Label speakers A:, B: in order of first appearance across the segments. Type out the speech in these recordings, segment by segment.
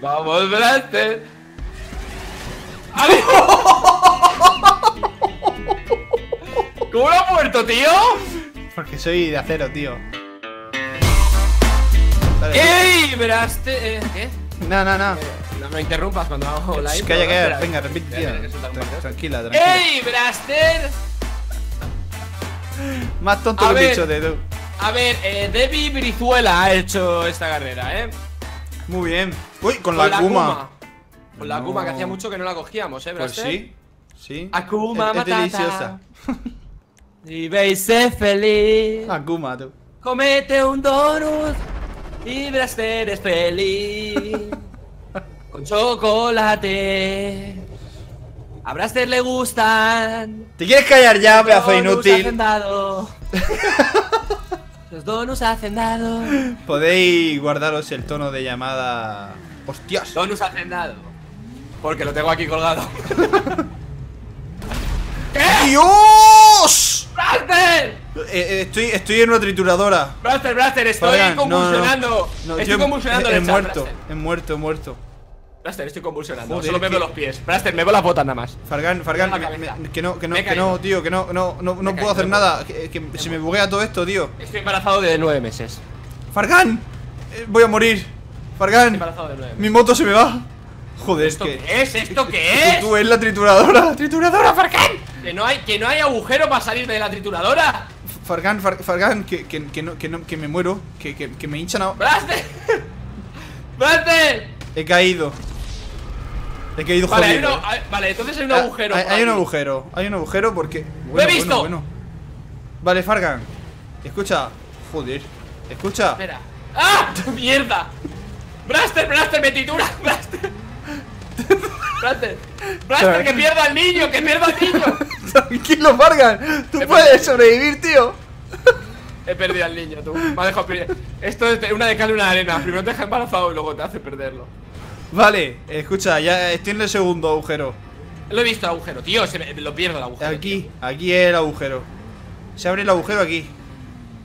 A: Vamos, Blaster. ¿Cómo lo ha muerto, tío?
B: Porque soy de acero, tío.
A: ¡Ey, Blaster! Eh, ¿Qué?
B: No, no, no.
A: No me interrumpas cuando hago intro.
B: Calla,
A: ¿no?
B: calla,
A: Espera.
B: venga, repite, tío.
A: Que.
B: Tranquila, tranquila.
A: ¡Ey, Blaster!
B: Más tonto
A: A
B: que
A: ver.
B: bichote, tú.
A: A ver, eh, Debbie Brizuela ha hecho esta carrera, ¿eh?
B: Muy bien. Uy, con, la Kuma.
A: Con la
B: No.
A: Kuma, que hacía mucho que no la cogíamos, ¿eh,
B: Pues
A: Blaster?
B: sí. Sí.
A: Akuma
B: Es- es deliciosa.
A: Y veis ser feliz.
B: Akuma, tú.
A: Comete un donut y Blaster es feliz. Con chocolate. A Blaster le gustan.
B: ¿Te quieres callar ya, pedazo inútil?
A: Los donuts hacendado.
B: Podéis guardaros el tono de llamada. ¡Hostias!
A: Donuts hacendado. Porque lo tengo aquí colgado.
B: ¡Dios!
A: ¡Blaster!
B: Eh, eh, estoy, estoy en una trituradora.
A: Blaster, Blaster, estoy
B: no, no.
A: convulsionando.
B: No,
A: estoy
B: tío,
A: convulsionando
B: he, he muerto, he muerto, he muerto.
A: Blaster, estoy convulsionando.
B: Joder,
A: Solo me
B: que-
A: veo los pies. Blaster, me veo las botas nada más.
B: Fargan, Fargan, me- me- que no, que no, que no, tío, que no, no, no, puedo hacer nada. Que, que se me buguea todo esto, tío.
A: Estoy embarazado de nueve meses.
B: Fargan, eh, voy a morir. Fargan,
A: embarazado de nueve meses.
B: mi moto se me va. Joder, es
A: ¿Esto
B: que.
A: qué es? ¿Esto qué es?
B: Tú es la trituradora, la trituradora, Fargan.
A: Que no hay, que no hay agujero para salir de la trituradora.
B: Fargan, Far- Fargan, que, que, que, no, que, no, que me muero, que, que, que me hinchan a...
A: ¡Blaster! ¡Blaster!
B: He caído. He caído
A: Vale, hay
B: jodido.
A: uno- hay- vale, entonces hay un
B: Ah,
A: agujero.
B: Hay,
A: por
B: hay un agujero, hay un agujero porque.
A: ¡Lo he visto!
B: Vale, Fargan. Escucha. Joder. Escucha.
A: Espera. ¡Ah! ¡Mierda! ¡Blaster, Blaster, me titura! ¡Blaster! ¡Blaster! ¡Blaster, que pierda al niño! ¡Que pierda al niño!
B: Tranquilo, Fargan. Tú
A: He
B: puedes
A: perdido.
B: sobrevivir, tío.
A: He perdido al niño, tú. Me ha dejado. Esto es una de cal y una de arena. Primero te deja embarazado y luego te hace perderlo.
B: Vale, escucha, ya estoy en el segundo agujero.
A: Lo he visto el agujero, tío. Se me- lo pierdo el agujero.
B: Aquí, aquí es el agujero. Se abre el agujero aquí.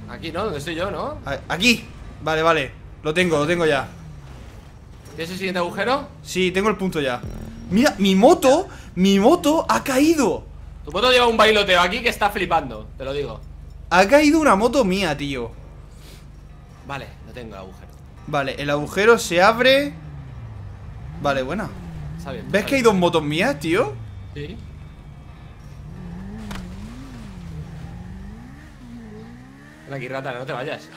A: Aquí, ¿no? Donde estoy yo, ¿no?
B: A- Aquí. Vale, vale. Lo tengo, lo tengo ya.
A: ¿Tienes el siguiente agujero?
B: Sí, tengo el punto ya. Mira, mi moto, mi moto ha caído.
A: Tu moto lleva un bailoteo aquí que está flipando, te lo digo.
B: Ha caído una moto mía, tío.
A: Vale, no tengo el agujero.
B: Vale, el agujero se abre. Vale, buena.
A: Está bien.
B: ¿Ves
A: está
B: que hay dos motos mías, tío?
A: Sí. Ven aquí, rata, no te vayas.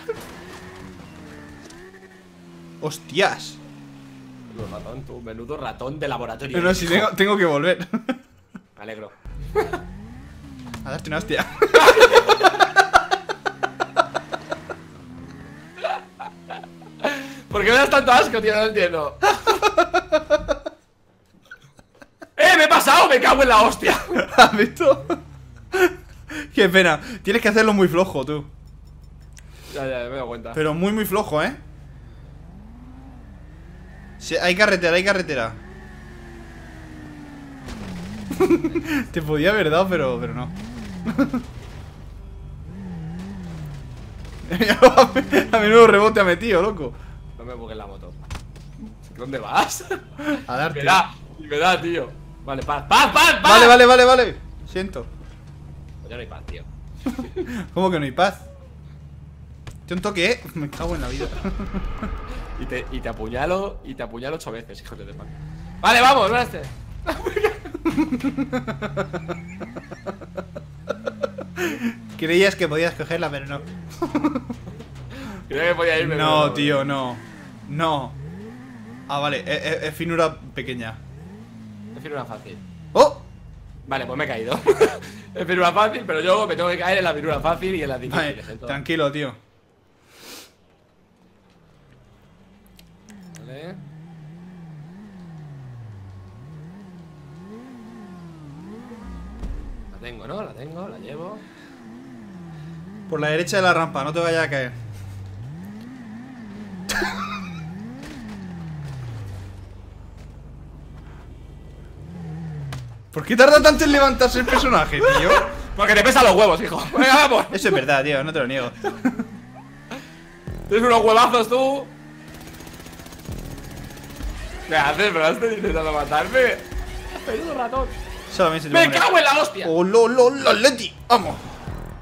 B: Hostias.
A: Menudo ratón, tú, menudo ratón de laboratorio.
B: No, no, si tengo, tengo que volver.
A: Me alegro.
B: A darte una hostia.
A: ¿Por qué me das tanto asco, tío? No lo entiendo. ¡Eh, me! ¡Me cago en la hostia!
B: ¿Has visto? Qué pena. Tienes que hacerlo muy flojo, tú.
A: Ya, ya, me doy cuenta.
B: Pero muy, muy flojo, ¿eh? Sí, hay carretera, hay carretera. Te podía haber dado, pero, pero no. A menudo rebote ha metido, loco.
A: No me bugues la moto. ¿Dónde vas?
B: A
A: me
B: darte.
A: da, y me da, tío. Vale, paz, paz, paz, paz.
B: Vale, vale, vale, vale. Siento.
A: Pues ya no hay paz, tío.
B: ¿Cómo que no hay paz? Te un toque, ¿eh? Me cago en la vida.
A: Y te, y te apuñalo, y te apuñalo ocho veces, hijo de puta. Vale, vamos, Blaster.
B: Creías que podías cogerla, pero no.
A: Creo que podía irme.
B: No, tío, no. No. Ah, vale, es finura pequeña.
A: Prefiero una fácil.
B: ¡Oh!
A: Vale, pues me he caído. es firula fácil, pero yo me tengo que caer en la firula fácil y en
B: Vale,
A: difíciles. entonces.
B: tranquilo, tío.
A: Vale. La tengo, ¿no? La tengo, la llevo.
B: Por la derecha de la rampa, no te vayas a caer. ¿Por qué tarda tanto en levantarse el personaje, tío?
A: Porque te pesan los huevos, hijo. Venga, vamos.
B: Eso es verdad, tío, no te lo niego.
A: Tienes unos huevazos tú. ¿Qué haces, Braster? Intentando matarme. Peludo ratón.
B: Solamente
A: ¡Me cago en la hostia!
B: ¡Oh, lo, lo, lo, Leti! ¡Vamos!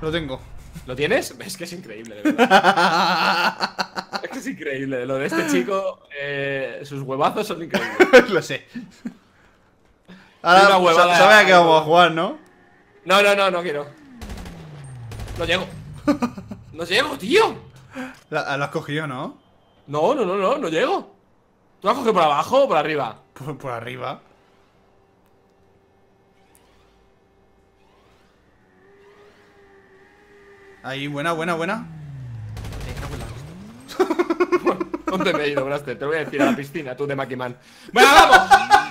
B: Lo tengo.
A: ¿Lo tienes? Es que es increíble, de verdad. es que es increíble. Lo de este chico, eh, sus huevazos son increíbles.
B: lo sé. Ahora
A: huevada.
B: sa- sabe a qué vamos a jugar, ¿no?
A: No, no, no, no quiero. No llego. No llego, tío.
B: La, la has cogido, ¿no?
A: No, no, no, no, no llego. ¿Tú la has cogido por abajo o por arriba?
B: Por, por arriba. Ahí, buena, buena, buena.
A: ¿Dónde me he ido, Braster? Te voy a decir a la piscina, tú de Maquiman. ¡Bueno, vamos!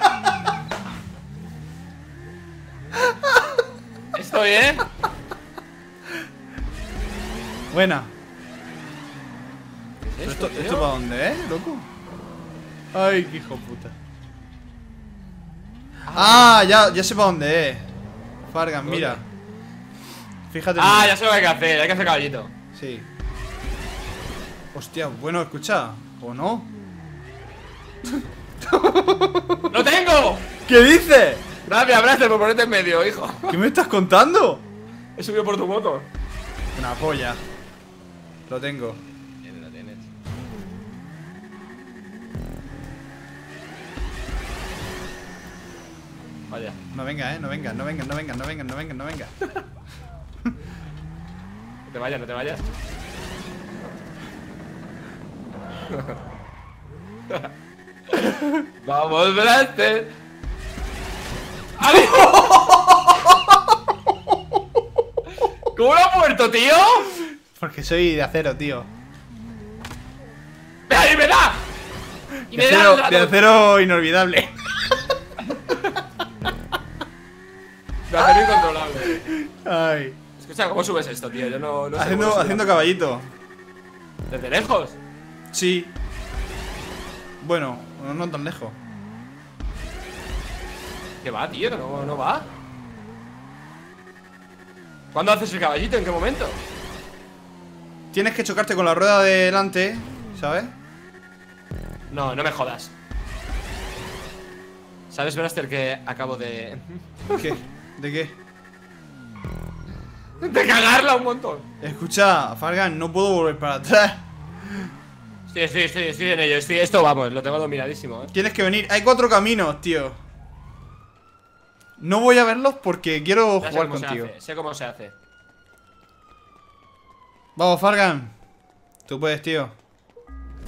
A: Estoy, ¿eh?
B: Buena.
A: ¿Qué es
B: ¿Esto,
A: esto,
B: para dónde, eh, loco? Ay, qué hijo puta. Ah, ya, ya sé para dónde es. Fargan, mira. Fíjate.
A: Ah, ya sé lo que hay que hacer, hay que hacer caballito.
B: Sí. Hostia, bueno, escucha. ¿O no?
A: ¡Lo tengo!
B: ¿Qué dices?
A: Gracias, Braster, por ponerte en medio, hijo.
B: ¿Qué me estás contando?
A: He subido por tu moto.
B: Una polla. Lo tengo.
A: Lo tienes. Vaya.
B: No venga, eh, no venga, no venga, no venga, no venga, no venga, no venga.
A: No te vayas, no te vayas. Vamos, Blaster. ¡Adiós! ¿Cómo lo ha muerto, tío?
B: Porque soy de acero, tío.
A: ¡Ve ahí, me da! Y
B: De
A: me da
B: acero,
A: el
B: de acero inolvidable.
A: De acero incontrolable.
B: Ay.
A: Escucha, ¿cómo subes esto, tío? Yo no, no sé
B: Haciendo,
A: cómo
B: haciendo caballito.
A: ¿Desde lejos?
B: Sí. Bueno, no, no tan lejos.
A: ¿Qué va, tío? No, no va. ¿Cuándo haces el caballito? ¿En qué momento?
B: Tienes que chocarte con la rueda de delante, ¿sabes?
A: No, no me jodas. ¿Sabes, Braster, que acabo de...
B: ¿Qué? ¿De qué?
A: de cagarla un montón?
B: Escucha, Fargan, no puedo volver para atrás.
A: Sí, sí, sí, estoy en ello. Estoy, esto, vamos, lo tengo dominadísimo, ¿eh?
B: Tienes que venir. Hay cuatro caminos, tío. No voy a verlos porque quiero
A: Ya sé
B: jugar
A: cómo
B: contigo.
A: se hace, sé cómo se hace.
B: Vamos, Fargan. Tú puedes, tío.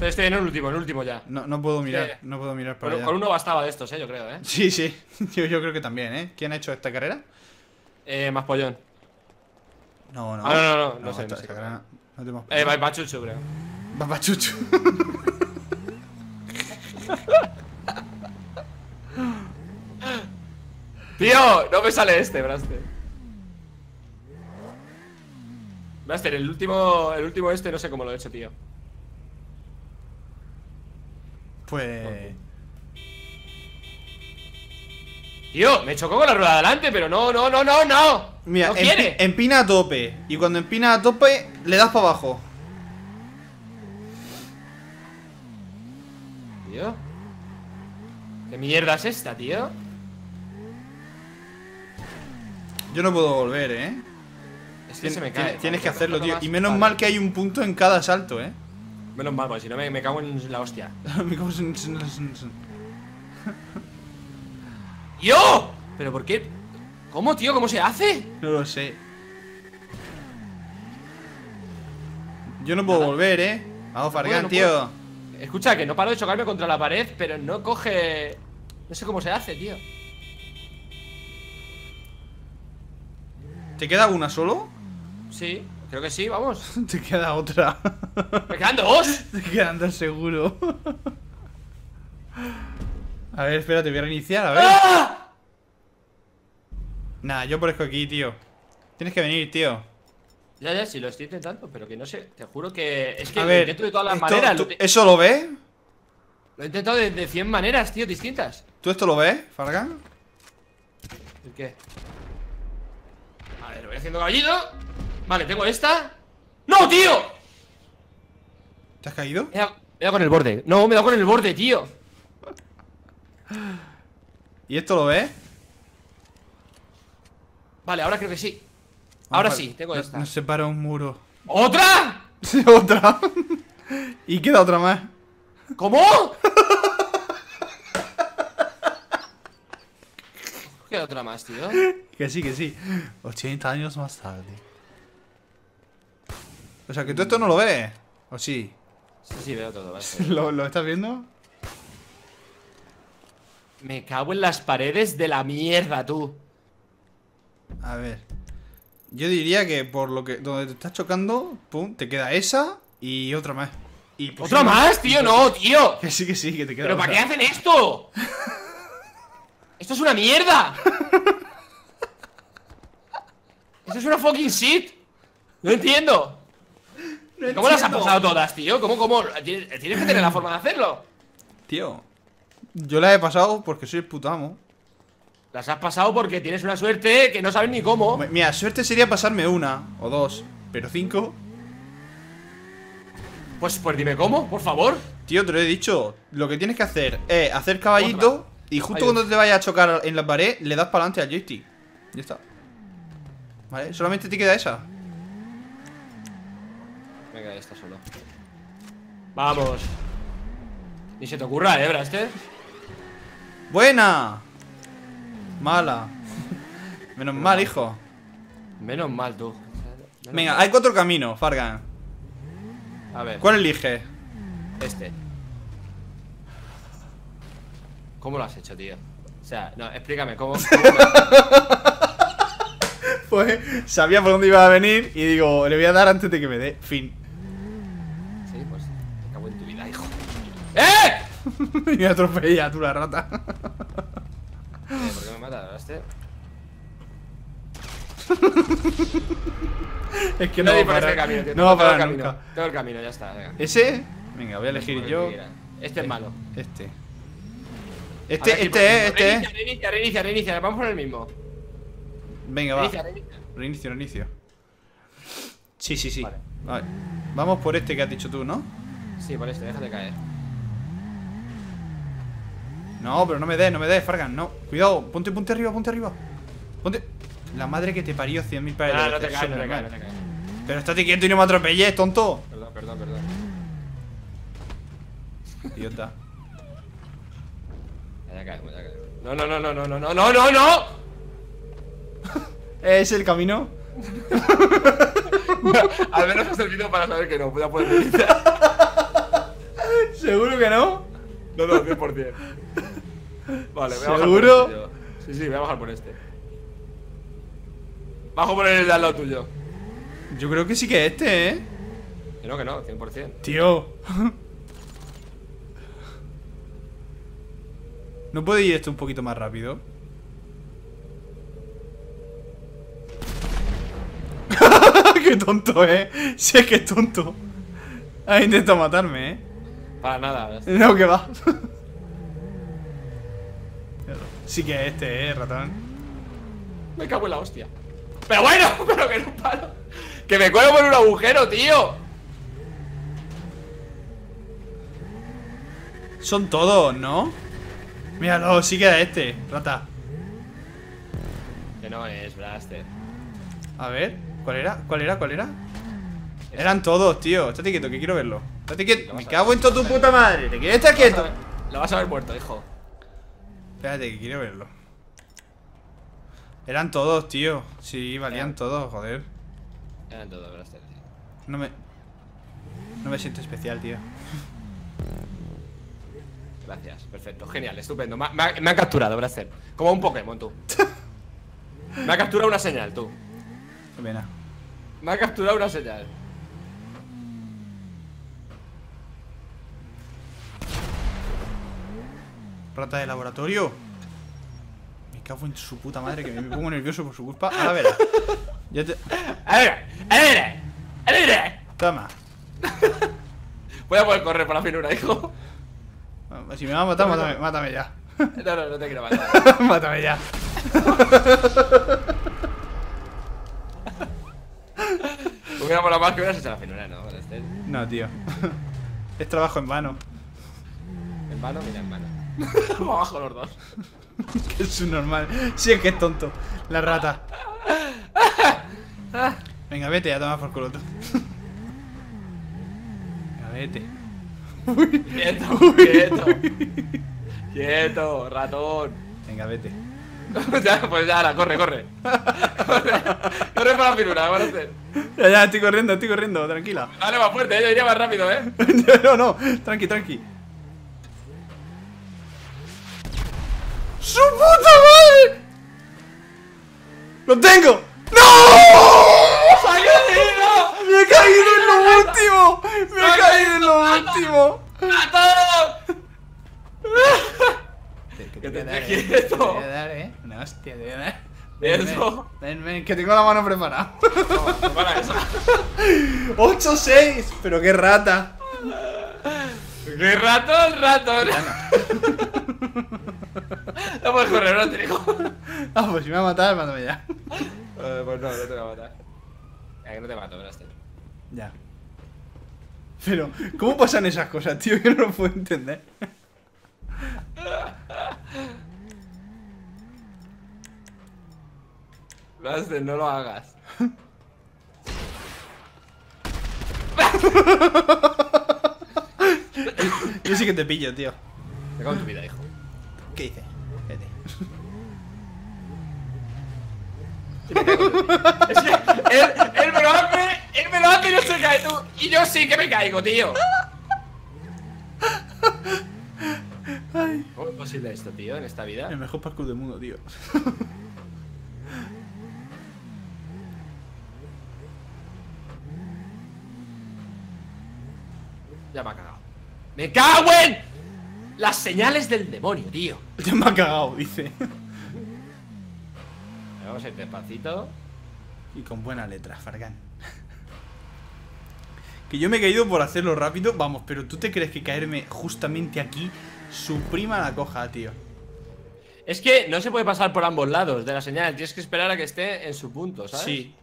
A: Estoy en el último, en el último ya.
B: No, no puedo mirar,
A: Sí.
B: no puedo mirar para
A: Con,
B: allá.
A: con uno bastaba de estos, eh, yo creo, eh.
B: Sí, sí. Yo, yo creo que también, ¿eh? ¿Quién ha hecho esta carrera?
A: Eh, más pollón.
B: No, no.
A: Ah, no, no, no, no sé,
B: esta
A: no sé.
B: carrera no te
A: Eh, va- Machuchu, creo.
B: Papachucho.
A: Tío, no me sale este, Braster. Braster, el último, el último este no sé cómo lo he hecho, tío.
B: Pues.
A: Tío, me chocó con la rueda de adelante, pero no, no, no, no, no.
B: Mira,
A: no quiere.
B: empina a tope. Y cuando empina a tope, le das para abajo.
A: Tío. ¿Qué mierda es esta, tío?
B: Yo no puedo volver, ¿eh?
A: Es que
B: Tien-
A: se me cae.
B: tienes que hacerlo, tío. Y menos
A: Vale.
B: mal que hay un punto en cada salto, ¿eh?
A: Menos mal, porque si no me, me cago en la hostia.
B: Me cago en-
A: ¡Yo! ¿Pero por qué? ¿Cómo, tío? ¿Cómo se hace?
B: no lo sé. Yo no puedo
A: Nada.
B: volver, ¿eh? Vamos, Fargan,
A: no
B: tío.
A: Escucha, que no paro de chocarme contra la pared, pero no coge... No sé cómo se hace, tío.
B: ¿Te queda una solo?
A: Sí, creo que sí, vamos.
B: Te queda otra.
A: ¡Me quedan dos!
B: Te quedan dos seguro. A ver, espérate, voy a reiniciar, a ver.
A: ¡Ah!
B: Nah, yo aparezco aquí, tío. Tienes que venir, tío.
A: Ya, ya, sí, lo estoy intentando, pero que no sé. Te juro que... Es que
B: A
A: lo
B: ver.
A: intento de todas las
B: esto-
A: maneras.
B: tú-
A: Lo, te-
B: ¿Eso lo ves?
A: lo he intentado de, de 100 maneras, tío, distintas.
B: ¿Tú esto lo ves, Fargan?
A: ¿El qué? Voy haciendo caballito. Vale, tengo esta. ¡No, tío!
B: ¿Te has caído?
A: Me he dado, me he dado con el borde. No, me he dado con el borde, tío.
B: ¿Y esto lo ves?
A: Vale, ahora creo que sí. Ahora sí, tengo
B: nos-
A: esta.
B: Nos separa un muro.
A: ¡Otra!
B: otra. y queda otra más.
A: ¿Cómo? ¿Qué otra más, tío?
B: Que sí, que sí. 80 años más tarde. O sea, que tú esto no lo ves. ¿O sí?
A: Sí, sí, veo todo. vale.
B: ¿Lo, lo estás viendo?
A: Me cago en las paredes de la mierda, tú.
B: A ver. Yo diría que por lo que. Donde te estás chocando, pum, te queda esa y otra más. Y pues
A: ¿Otra más, tío? No, tío.
B: Que sí, que sí, que te queda
A: ¿Pero para qué hacen esto? ¡Esto es una mierda! ¡Esto es una fucking shit! No entiendo.
B: No
A: ¿Cómo las has pasado todas, tío? ¿Cómo, cómo? Tienes que tener la forma de hacerlo.
B: Tío. Yo las he pasado porque soy el puto amo.
A: Las has pasado porque tienes una suerte que no sabes ni cómo.
B: Mi- Mira, suerte sería pasarme una o dos. Pero cinco.
A: Pues, pues dime cómo, por favor.
B: Tío, te lo he dicho. Lo que tienes que hacer es hacer caballito y justo cuando te vayas a chocar en la pared, le das para adelante al joystick. Ya está. Vale, solamente te queda esa.
A: Venga, está solo. Vamos. Ni se te ocurra, eh, Braster.
B: ¡Buena! Mala. Menos mal, hijo.
A: Menos mal, tú. Menos
B: Venga,
A: mal.
B: hay cuatro caminos, Fargan.
A: A ver,
B: ¿Cuál eliges?
A: este. ¿Cómo lo has hecho, tío? O sea, no, explícame, ¿cómo? cómo
B: Pues sabía por dónde iba a venir y digo, le voy a dar antes de que me dé. Fin.
A: Sí, pues me cago en tu vida, hijo. ¡Eh!
B: y me atropella tú la rata.
A: Eh, ¿Por qué me mata, Braster?
B: es que
A: No
B: no, va a
A: este
B: parar.
A: camino, tío.
B: No va a
A: tengo
B: parar
A: camino. Tengo el camino, ya está, venga.
B: ¿Ese? Venga, voy a elegir yo.
A: Este es malo.
B: Este. Este,
A: ver,
B: este es,
A: tipo,
B: este
A: reinicia,
B: es.
A: Reinicia, reinicia, reinicia. Vamos por el mismo.
B: Venga, va.
A: Reinicia, reinicia.
B: Reinicio, reinicio. Sí, sí, sí.
A: Vale.
B: Vale. Vamos por este que has dicho tú, ¿no?
A: Sí, por este, déjate caer.
B: No, pero no me des, no me des, Fargan, no. Cuidado, ponte, ponte arriba, ponte arriba. Ponte. La madre que te parió 100.000 para
A: Ah, no te caes, no te caes, no te caes.
B: Pero estate quieto y no me atropelles, tonto.
A: Perdón, perdón, perdón.
B: Idiota.
A: Ya, caemos, ya caemos. No, no, no, no, no, no, no, no, no, no.
B: ¿Es el camino?
A: Al menos ha servido para saber que no, voy a poder reiniciar.
B: ¿Seguro que no?
A: No, no, 100%. Vale, voy a bajar
B: ¿Seguro?
A: por este. Sí, sí, voy a bajar por este. Bajo por el de al lado tuyo.
B: Yo creo que sí que este, ¿eh?
A: Que no, que no, 100%.
B: Tío. ¿No puede ir esto un poquito más rápido? ¡Qué tonto, eh! Si es que es tonto. Ha intentado matarme, eh.
A: Para nada.
B: No, que va. Sí que es este, eh, ratón.
A: Me cago en la hostia. Pero bueno, pero que no paro. Que me cuelo por un agujero, tío.
B: Son todos, ¿no? Míralo, sí que era este, rata.
A: Que no es Blaster.
B: A ver, ¿cuál era? ¿Cuál era? ¿Cuál era? Eran todos, tío. Estate quieto, que quiero verlo. Estate quieto. Me cago en toda tu puta madre. ¿Te quieres estar quieto?
A: Lo vas a ver muerto, hijo.
B: Espérate, que quiero verlo. Eran todos, tío. Sí, valían todos, joder.
A: Eran todos Blaster. sí.
B: No me. No me siento especial, tío.
A: Gracias, perfecto, genial, estupendo. Me, ha- me me han capturado, Blaster. Como un Pokémon, tú. Me ha capturado una señal, tú.
B: Pena.
A: Me ha capturado una señal.
B: Rata de laboratorio. Me cago en su puta madre que me pongo nervioso por su culpa. Ahora verás. Ya te.
A: ¡A ver! ¡A ver! ¡A ver!
B: Toma.
A: Voy a poder correr por la finura, hijo.
B: Si me va a matar, mátame, mátame ya.
A: No, no, no te quiero matar.
B: mátame ya.
A: Hubiera molado más que hubieras hecho la finura, ¿no? Blaster.
B: No, tío. es trabajo en vano.
A: En vano, mira, en vano. Vamos abajo los dos.
B: que es un normal. Sí, es que es tonto. La rata. Venga, vete a tomar por culo. Venga, vete.
A: Quieto, quieto. Quieto, ratón.
B: Venga, vete.
A: ya, pues ya, ahora, corre, corre. corre. Corre por la firula, van a hacer.
B: Ya, ya, estoy corriendo, estoy corriendo, tranquila.
A: Dale más fuerte, yo iría más rápido, eh.
B: no, no, tranqui, tranqui. ¡Su puta madre! ¡Lo tengo! ¡No!
A: ¡Se ha caído!
B: ¡Me he caído en lo último! ¡Me he caído en lo último!
A: ¡Ratón!
B: Que
A: te
B: voy a dar, eh. Te voy a dar, eh. Una hostia, te voy a dar. Ven,
A: Eso.
B: Ven, ven, que tengo la mano preparada.
A: Para eso.
B: 8-6, pero qué rata.
A: ¡Qué ratón, ratón! No puedes correr, no te digo.
B: Ah, pues si me va a matar, mándame ya.
A: Eh, pues no, no te voy a matar. Ya que no te mato, Braster.
B: Ya. Pero, ¿cómo pasan esas cosas, tío? Yo no lo puedo entender.
A: Braster, no lo hagas.
B: Yo sí que te pillo, tío.
A: Me cago en tu vida, hijo.
B: ¿Qué dices? Vete.
A: Es que él, él me lo hace, no se cae tú. Y yo sí que me caigo, tío. ¿Cómo es posible esto, tío, en esta vida?
B: El mejor parkour del mundo, tío.
A: Ya me ha cagado. ¡Me cago en! Las señales del demonio, tío.
B: Ya me ha cagado, dice.
A: Vamos a ir despacito.
B: Y con buena letra, Fargan. Que yo me he caído por hacerlo rápido, vamos, pero ¿tú te crees que caerme justamente aquí suprima la coja, tío?
A: Es que no se puede pasar por ambos lados de la señal. Tienes que esperar a que esté en su punto, ¿sabes?
B: Sí.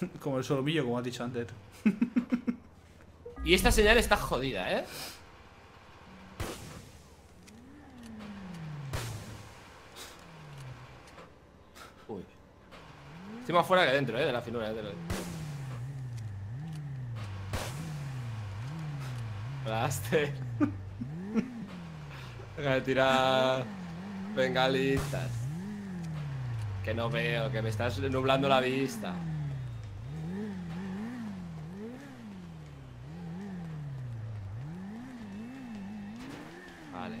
B: Como el solomillo, como has dicho antes.
A: Y esta señal está jodida, ¿eh? Uy. Estoy más fuera que dentro, ¿eh? De la finura. De lo... Blaster. Deja de tirar bengalitas. Que no veo, que me estás nublando la vista. Vale.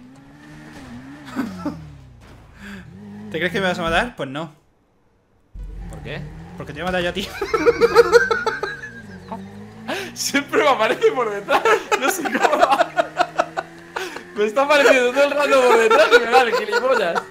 B: ¿Te crees que me vas a matar? Pues no.
A: ¿Por qué?
B: Porque te voy a matar yo a ti.
A: Siempre me aparece por detrás. No sé cómo. Me está apareciendo todo el rato por detrás y me vale, gilipollas.